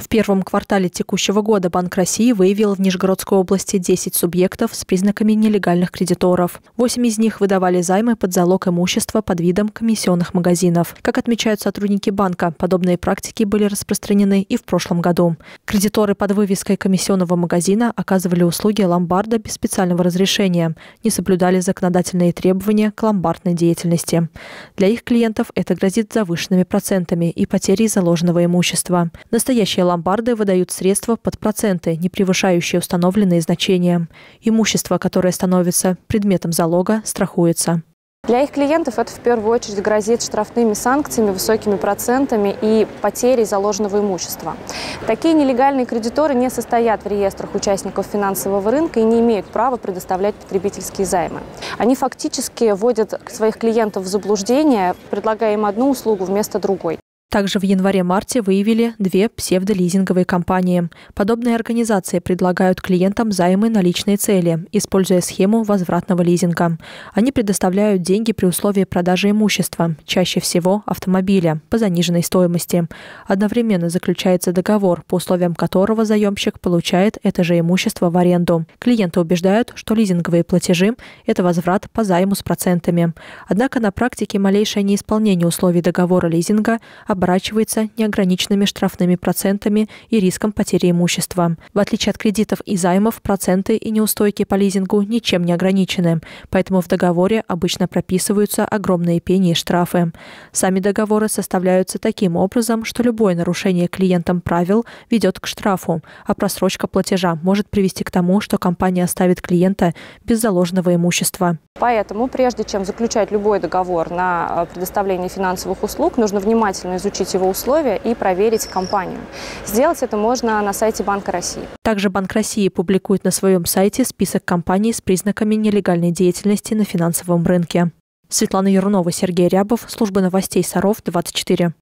В первом квартале текущего года Банк России выявил в Нижегородской области 10 субъектов с признаками нелегальных кредиторов. Восемь из них выдавали займы под залог имущества под видом комиссионных магазинов. Как отмечают сотрудники банка, подобные практики были распространены и в прошлом году. Кредиторы под вывеской комиссионного магазина оказывали услуги ломбарда без специального разрешения, не соблюдали законодательные требования к ломбардной деятельности. Для их клиентов это грозит завышенными процентами и потерей заложенного имущества. Настоящие ломбарды выдают средства под проценты, не превышающие установленные значения. Имущество, которое становится предметом залога, страхуется. Для их клиентов это в первую очередь грозит штрафными санкциями, высокими процентами и потерей заложенного имущества. Такие нелегальные кредиторы не состоят в реестрах участников финансового рынка и не имеют права предоставлять потребительские займы. Они фактически вводят своих клиентов в заблуждение, предлагая им одну услугу вместо другой. Также в январе-марте выявили две псевдолизинговые компании. Подобные организации предлагают клиентам займы на личные цели, используя схему возвратного лизинга. Они предоставляют деньги при условии продажи имущества, чаще всего автомобиля, по заниженной стоимости. Одновременно заключается договор, по условиям которого заемщик получает это же имущество в аренду. Клиенты убеждают, что лизинговые платежи – это возврат по займу с процентами. Однако на практике малейшее неисполнение условий договора лизинга – оборачивается неограниченными штрафными процентами и риском потери имущества. В отличие от кредитов и займов, проценты и неустойки по лизингу ничем не ограничены, поэтому в договоре обычно прописываются огромные пени и штрафы. Сами договоры составляются таким образом, что любое нарушение клиентам правил ведет к штрафу, а просрочка платежа может привести к тому, что компания оставит клиента без заложенного имущества. Поэтому, прежде чем заключать любой договор на э, предоставление финансовых услуг, нужно внимательно изучить его условия и проверить компанию. Сделать это можно на сайте Банка России. Также Банк России публикует на своем сайте список компаний с признаками нелегальной деятельности на финансовом рынке. Светлана Юрнова, Сергей Рябов, служба новостей Саров, 24.